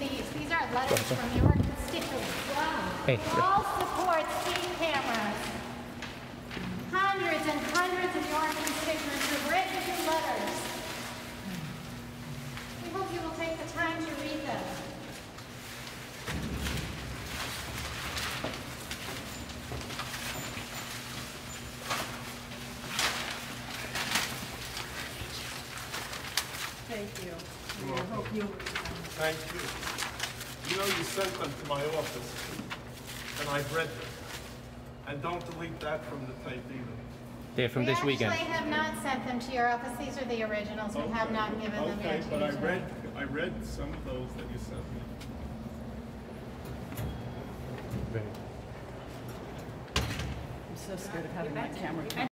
these. These are letters from your constituents. Hey. All support speed cameras. Hundreds and hundreds of your constituents have written you letters. We hope you will take the time to read them. Thank you. I hope you, Thank you. You know, you sent them to my office, and I've read them. And don't delete that from the tape either. They're from this weekend. We actually have not sent them to your office. These are the originals. We have not given them Okay, yet to but I read, I read some of those that you sent me. I'm so scared of having my camera.